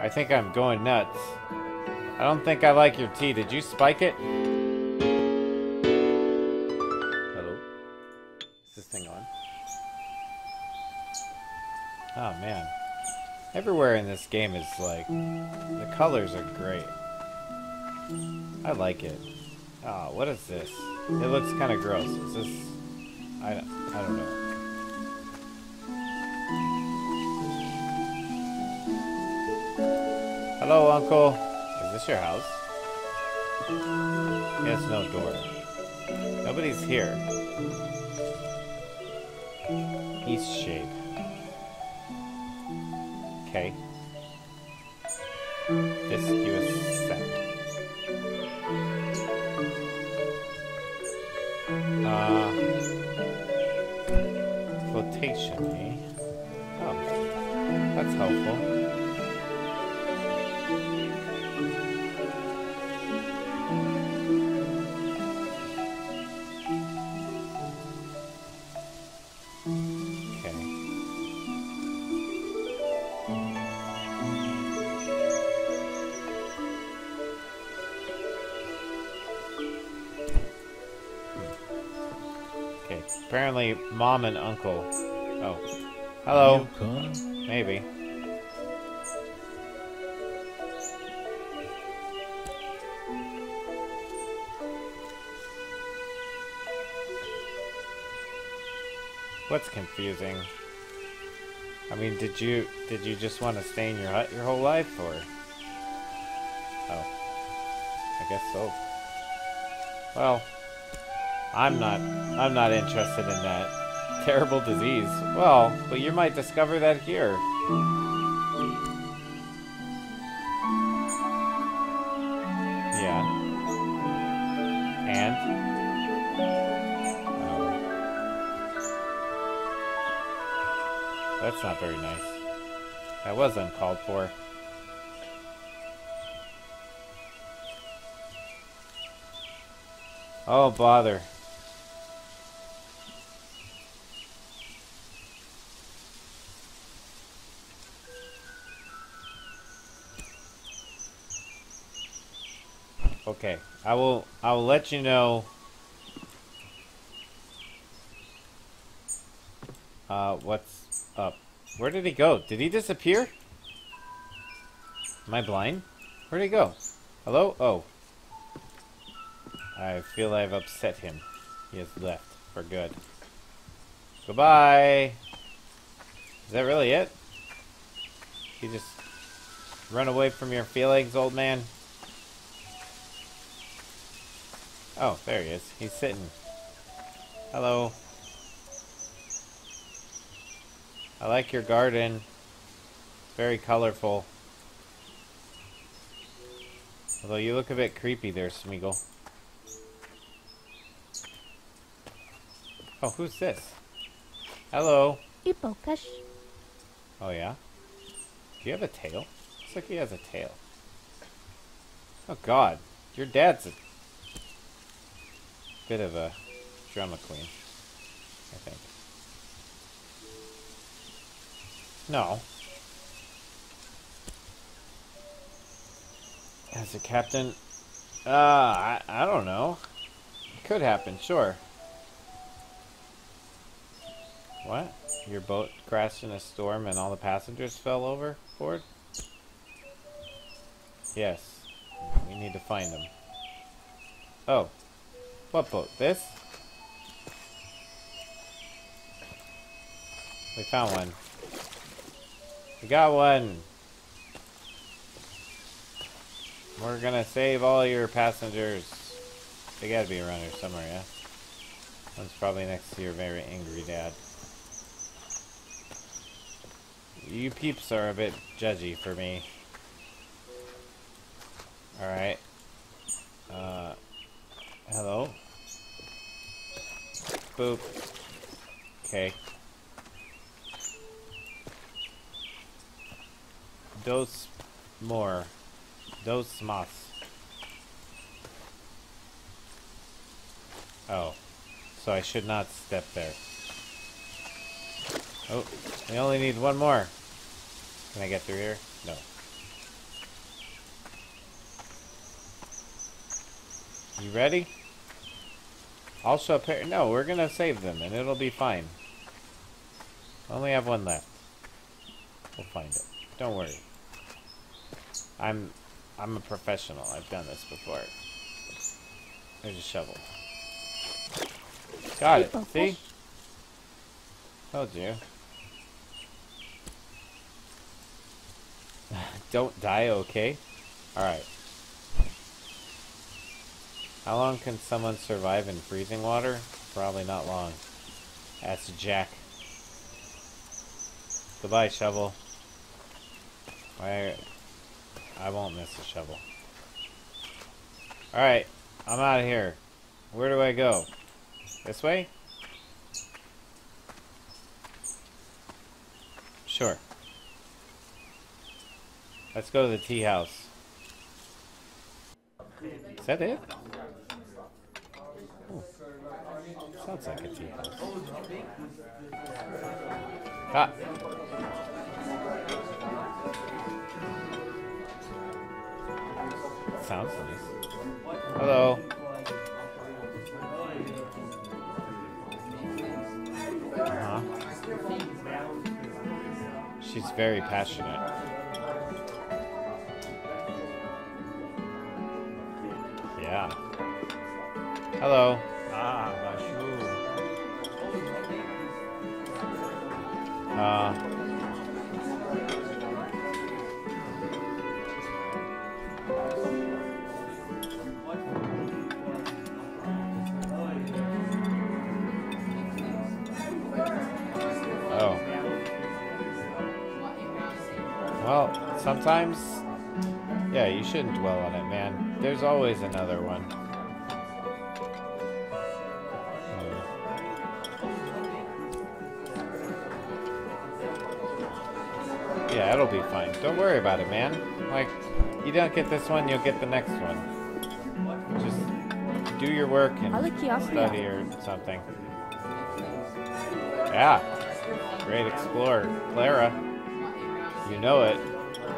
I think I'm going nuts. I don't think I like your tea. Did you spike it? Hello? Is this thing on? Oh man. Everywhere in this game is like... The colors are great. I like it. Oh, what is this? It looks kind of gross. Is this... I, I don't know. Hello, Uncle. Is this your house? Yes, no door. Nobody's here. East shape. Okay. Discuous set. Uh, flotation, eh? Oh, that's helpful. Apparently mom and uncle. Oh. Hello. Maybe. What's confusing? I mean, did you did you just want to stay in your hut your whole life, or? Oh, I guess so. Well, I'm not I'm not interested in that terrible disease. Well, but you might discover that here. Yeah. And? Oh. That's not very nice. That was uncalled for. Oh, bother. Okay, I will I will let you know uh what's up. Where did he go? Did he disappear? Am I blind? Where'd he go? Hello? Oh. I feel I've upset him. He has left for good. Goodbye. Is that really it? You just run away from your feelings, old man? Oh, there he is. He's sitting. Hello. I like your garden. Very colorful. Although you look a bit creepy there, Smeagol. Oh, who's this? Hello. Ipokash. Oh, yeah? Do you have a tail? Looks like he has a tail. Oh, God. Your dad's a bit of a drama queen, I think. No. As a captain, uh, I, I don't know. It could happen, sure. What? Your boat crashed in a storm and all the passengers fell overboard? Yes. We need to find them. Oh. What boat? This? We found one. We got one! We're gonna save all your passengers. They gotta be around here somewhere, yeah? One's probably next to your very angry dad. You peeps are a bit judgy for me. Alright. Uh, hello? Boop. Okay. Dos more. Dos mas. Oh. So I should not step there. Oh, we only need one more. Can I get through here? No. You ready? I'll show pair. No, we're gonna save them, and it'll be fine. Only have one left. We'll find it. Don't worry. I'm, I'm a professional. I've done this before. There's a shovel. Got it. See? Told you. Don't die, okay? Alright. How long can someone survive in freezing water? Probably not long. That's Jack. Goodbye, shovel. I, I won't miss a shovel. Alright, I'm out of here. Where do I go? This way? Sure. Let's go to the tea house. Is that it? Ooh. Sounds like a tea house. Ah. Sounds nice. Hello. Uh-huh. She's very passionate. Yeah. Hello. Uh. Oh. Well, sometimes, yeah, you shouldn't dwell on it, man. There's always another one. Yeah, it'll be fine. Don't worry about it, man. Like, you don't get this one, you'll get the next one. Just do your work and I'll look you up, study or something. Yeah. Great explorer. Clara. You know it.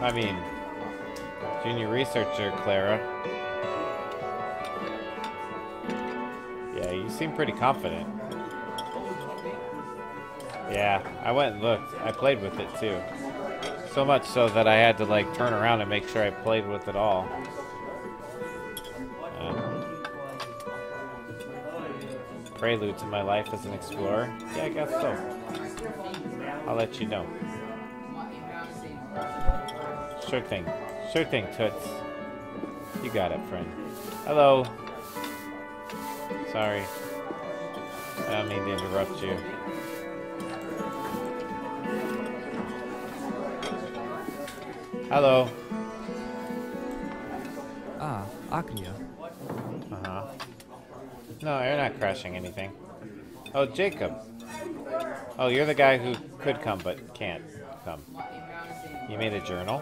I mean, junior researcher Clara. Yeah, you seem pretty confident. Yeah, I went and looked. I played with it too. So much so that I had to like turn around and make sure I played with it all. Yeah. Prelude to my life as an explorer? Yeah, I guess so. I'll let you know. Sure thing. Sure thing, Toots. You got it, friend. Hello. Sorry. I don't mean to interrupt you. Hello. Ah, Aknya. Uh-huh. No, you're not crashing anything. Oh, Jacob. Oh, you're the guy who could come but can't come. You made a journal?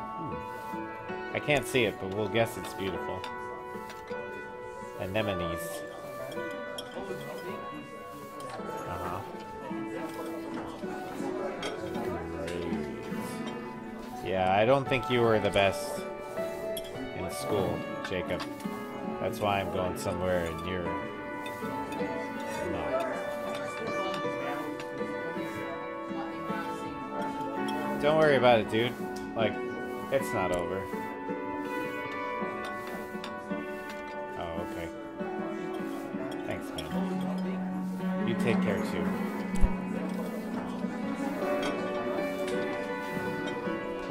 Hmm. I can't see it, but we'll guess it's beautiful. Anemones. I don't think you were the best in school, Jacob. That's why I'm going somewhere and you're not. Don't worry about it, dude. Like, it's not over. Oh, okay. Thanks, man. You take care too.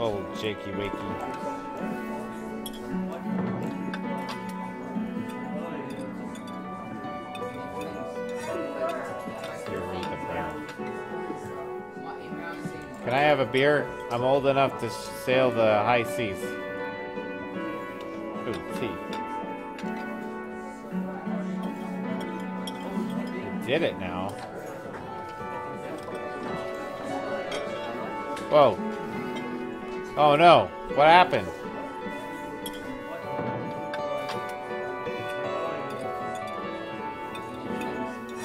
Oh, Jakey Wakey. Can I have a beer? I'm old enough to sail the high seas. Ooh, tea. Did it now. Whoa. Oh no. What happened?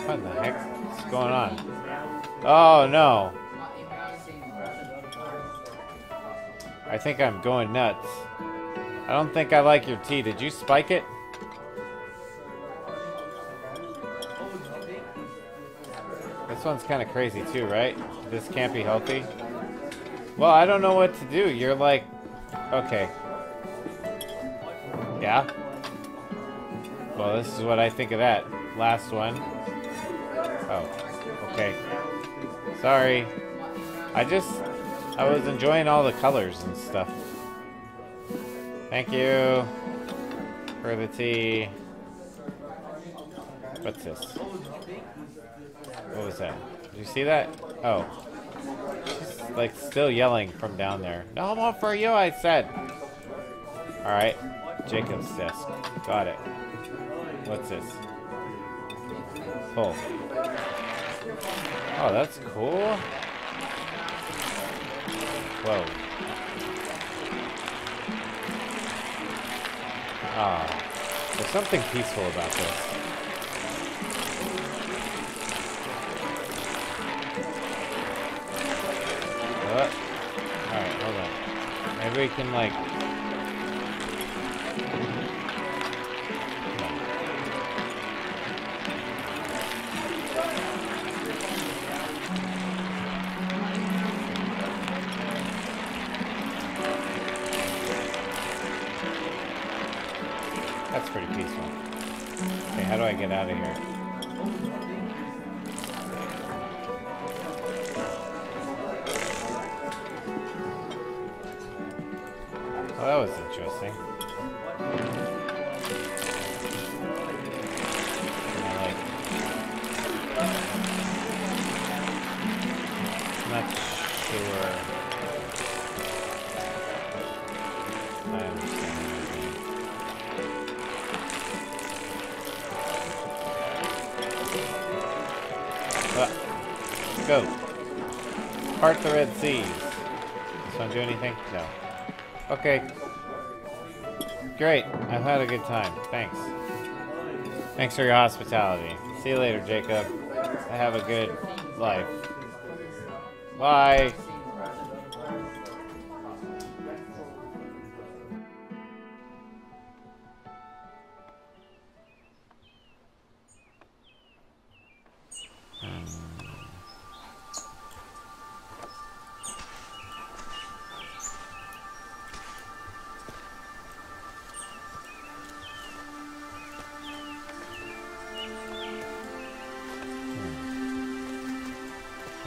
What the heck is going on? Oh no. I think I'm going nuts. I don't think I like your tea. Did you spike it? This one's kind of crazy too, right? This can't be healthy. Well, I don't know what to do. You're like... Okay. Yeah? Well, this is what I think of that. Last one. Oh. Okay. Sorry. I just... I was enjoying all the colors and stuff. Thank you for the tea. What's this? What was that? Did you see that? Oh. Like still yelling from down there. No more for you, I said. Alright. Jacob's desk. Got it. What's this? Pull. Oh, that's cool. Whoa. Ah. There's something peaceful about this. Like... That's pretty peaceful. Okay, how do I get out of here? Like... Not sure. I understand. Ah, go. Part the Red Seas. This one do anything? No. Okay. Great. I've had a good time. Thanks. Thanks for your hospitality. See you later, Jacob. Have a good life. Bye.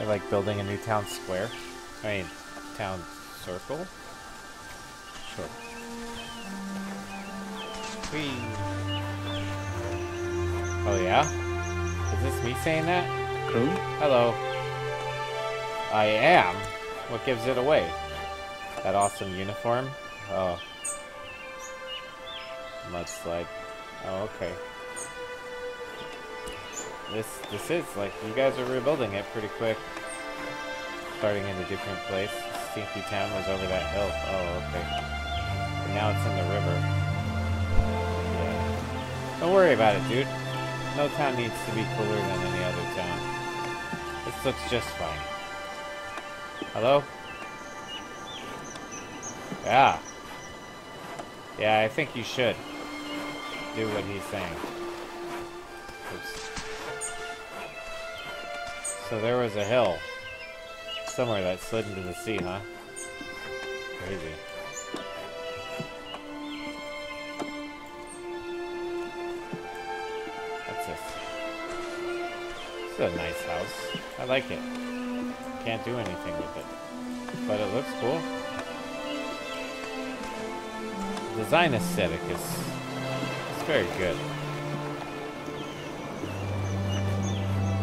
Like building a new town square. I mean, town circle? Sure. Whee. Oh yeah? Is this me saying that? Crew? Hello. I am? What gives it away? That awesome uniform? Oh. Mudslide. Oh, okay. This this is like you guys are rebuilding it pretty quick. Starting in a different place. Stinky Town was over that hill. Oh, okay. And now it's in the river. Yeah. Don't worry about it, dude. No town needs to be cooler than any other town. This looks just fine. Hello? Yeah. Yeah, I think you should do what he's saying. Oops. So there was a hill somewhere that slid into the sea, huh? Crazy. What's this? This is a nice house. I like it. Can't do anything with it. But it looks cool. Design aesthetic is it's very good.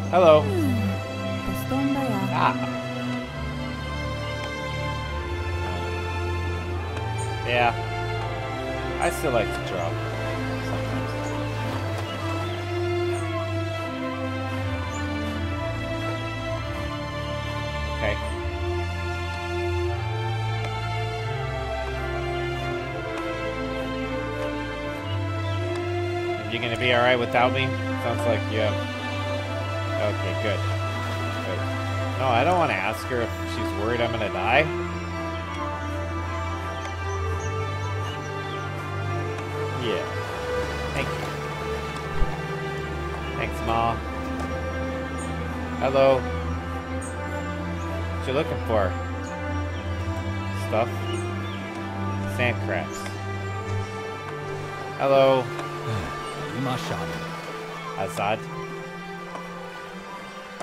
Hello. Ah. Yeah. I still like to draw. Okay. You gonna be alright without me? Sounds like you have. Okay, good. Good. No, I don't want to ask her if she's worried I'm gonna die. Yeah. Thank you. Thanks, Ma. Hello. What you looking for? Stuff? Sand crabs. Hello, Mashab. Azad.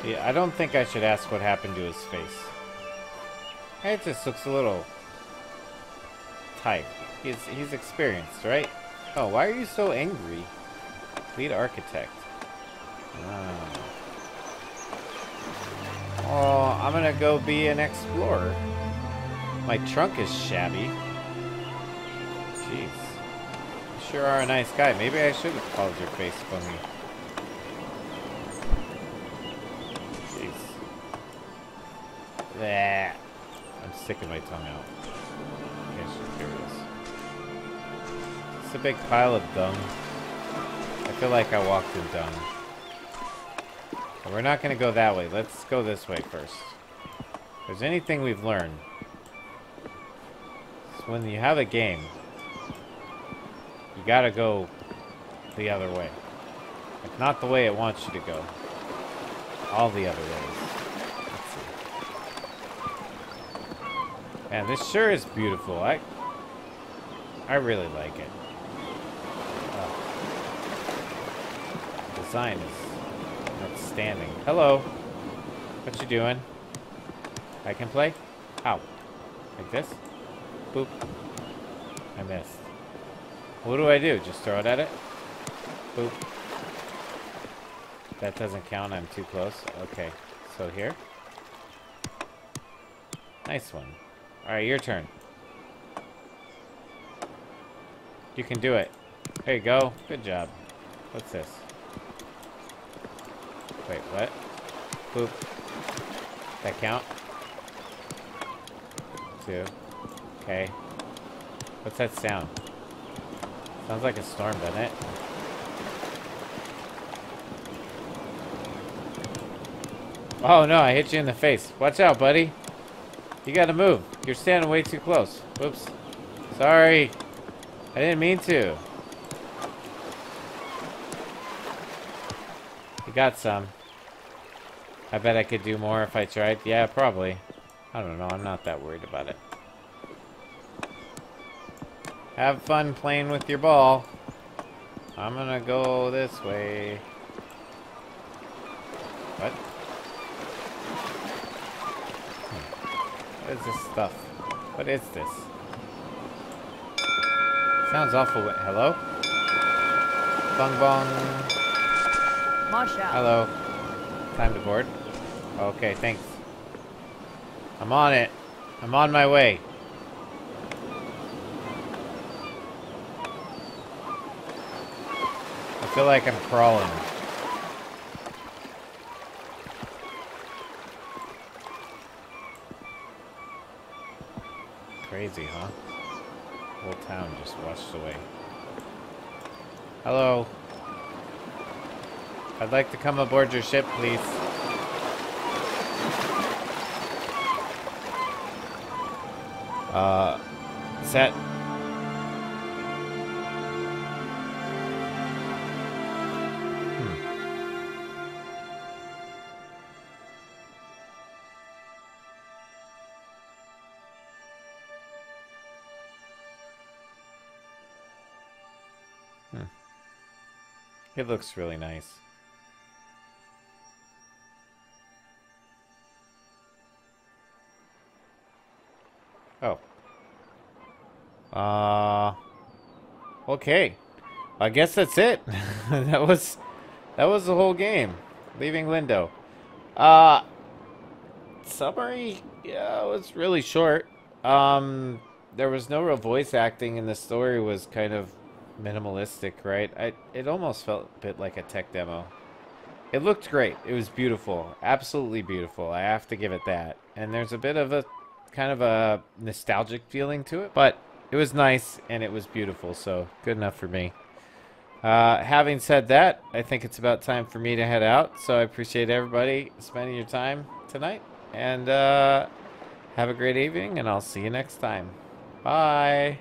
Yeah, I don't think I should ask what happened to his face. It just looks a little tight. He's he's experienced, right? Oh, why are you so angry? Lead architect. Oh. oh, I'm gonna go be an explorer. My trunk is shabby. Jeez. You sure are a nice guy. Maybe I should have called your face funny. Jeez. Bleh. I'm sticking my tongue out. It's a big pile of dung. I feel like I walked in dung. But we're not going to go that way. Let's go this way first. If there's anything we've learned, it's when you have a game, you gotta go the other way. Like, not the way it wants you to go. All the other ways. Man, this sure is beautiful. I I really like it. Design is outstanding. Hello. What you doing? I can play? How? Like this? Boop. I missed. What do I do? Just throw it at it? Boop. That doesn't count. I'm too close. Okay. So here. Nice one. Alright, your turn. You can do it. There you go. Good job. What's this? Wait, what? Boop. That count? Two. Okay. What's that sound? Sounds like a storm, doesn't it? Oh no, I hit you in the face. Watch out, buddy. You gotta move. You're standing way too close. Whoops. Sorry. I didn't mean to. Got some. I bet I could do more if I tried. Yeah, probably. I don't know. I'm not that worried about it. Have fun playing with your ball. I'm gonna go this way. What? Hmm. What is this stuff? What is this? Sounds awful. Hello? Bong bong. Hello. Time to board. Okay, thanks. I'm on it. I'm on my way. I feel like I'm crawling. Crazy, huh? Whole town just washed away. Hello. I'd like to come aboard your ship, please. Uh, set. Hmm. Hmm. It looks really nice. Oh. Uh. Okay. I guess that's it. that was that was the whole game. Leaving Lyndow. Uh summary, yeah, was really short. Um there was no real voice acting and the story was kind of minimalistic, right? I it almost felt a bit like a tech demo. It looked great. It was beautiful. Absolutely beautiful. I have to give it that. And there's a bit of a kind of a nostalgic feeling to it, but it was nice and it was beautiful, so good enough for me. Uh, having said that, I think it's about time for me to head out, so I appreciate everybody spending your time tonight, and uh, have a great evening, and I'll see you next time. Bye!